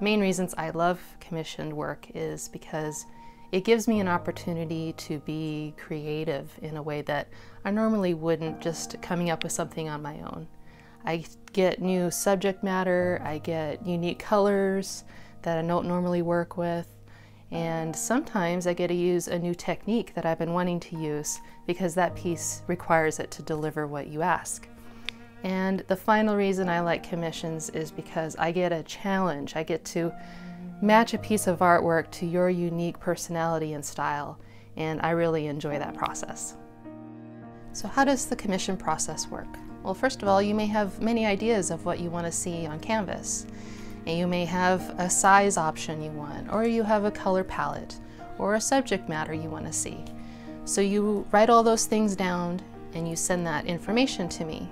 Main reasons I love commissioned work is because it gives me an opportunity to be creative in a way that I normally wouldn't just coming up with something on my own. I get new subject matter, I get unique colors that I don't normally work with, and sometimes I get to use a new technique that I've been wanting to use because that piece requires it to deliver what you ask. And the final reason I like commissions is because I get a challenge. I get to match a piece of artwork to your unique personality and style, and I really enjoy that process. So how does the commission process work? Well, first of all, you may have many ideas of what you want to see on canvas. And you may have a size option you want, or you have a color palette, or a subject matter you want to see. So you write all those things down and you send that information to me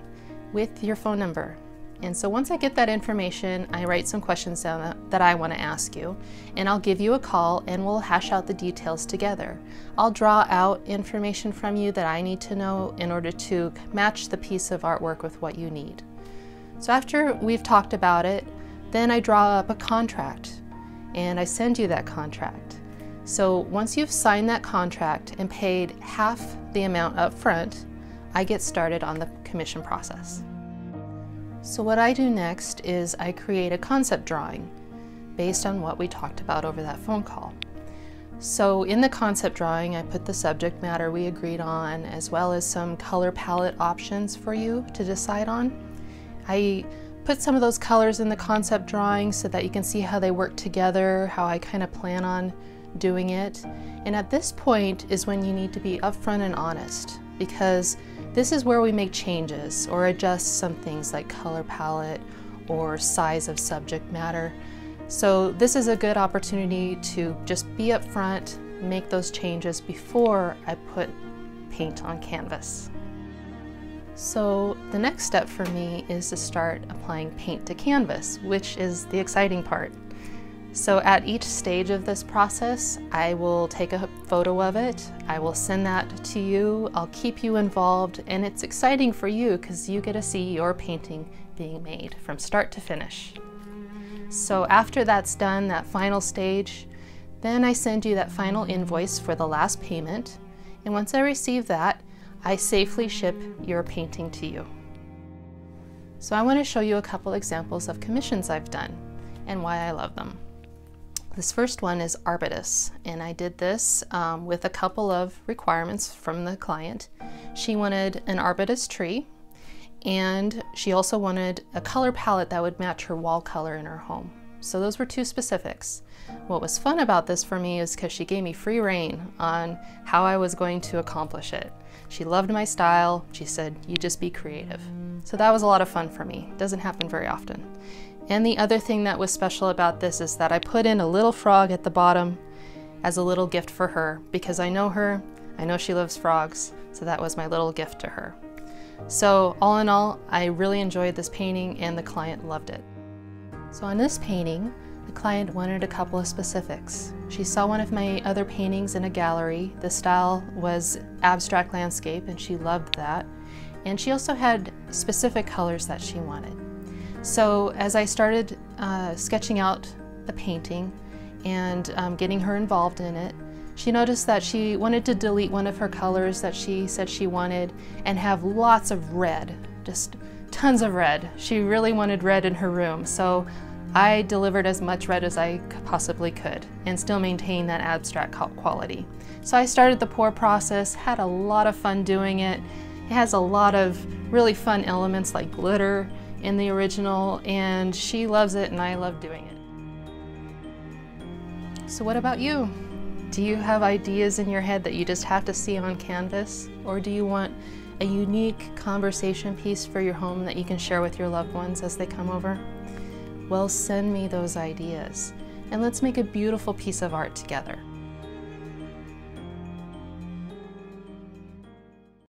with your phone number. And so once I get that information, I write some questions down that I want to ask you, and I'll give you a call and we'll hash out the details together. I'll draw out information from you that I need to know in order to match the piece of artwork with what you need. So after we've talked about it, then I draw up a contract and I send you that contract. So once you've signed that contract and paid half the amount up front, I get started on the commission process. So what I do next is I create a concept drawing based on what we talked about over that phone call. So in the concept drawing, I put the subject matter we agreed on, as well as some color palette options for you to decide on. I put some of those colors in the concept drawing so that you can see how they work together, how I kind of plan on doing it. And at this point is when you need to be upfront and honest because this is where we make changes or adjust some things like color palette or size of subject matter. So this is a good opportunity to just be upfront, make those changes before I put paint on canvas. So the next step for me is to start applying paint to canvas, which is the exciting part. So at each stage of this process, I will take a photo of it, I will send that to you, I'll keep you involved, and it's exciting for you because you get to see your painting being made from start to finish. So after that's done, that final stage, then I send you that final invoice for the last payment, and once I receive that, I safely ship your painting to you. So I want to show you a couple examples of commissions I've done and why I love them. This first one is arbutus, and I did this um, with a couple of requirements from the client. She wanted an arbutus tree, and she also wanted a color palette that would match her wall color in her home. So those were two specifics. What was fun about this for me is because she gave me free reign on how I was going to accomplish it. She loved my style. She said, you just be creative. So that was a lot of fun for me. Doesn't happen very often. And the other thing that was special about this is that I put in a little frog at the bottom as a little gift for her because I know her, I know she loves frogs, so that was my little gift to her. So all in all, I really enjoyed this painting and the client loved it. So on this painting, the client wanted a couple of specifics. She saw one of my other paintings in a gallery. The style was abstract landscape and she loved that. And she also had specific colors that she wanted. So as I started uh, sketching out the painting and um, getting her involved in it, she noticed that she wanted to delete one of her colors that she said she wanted and have lots of red, just tons of red. She really wanted red in her room, so I delivered as much red as I possibly could and still maintain that abstract quality. So I started the pour process, had a lot of fun doing it. It has a lot of really fun elements like glitter in the original and she loves it and I love doing it. So what about you? Do you have ideas in your head that you just have to see on canvas? Or do you want a unique conversation piece for your home that you can share with your loved ones as they come over? Well, send me those ideas and let's make a beautiful piece of art together.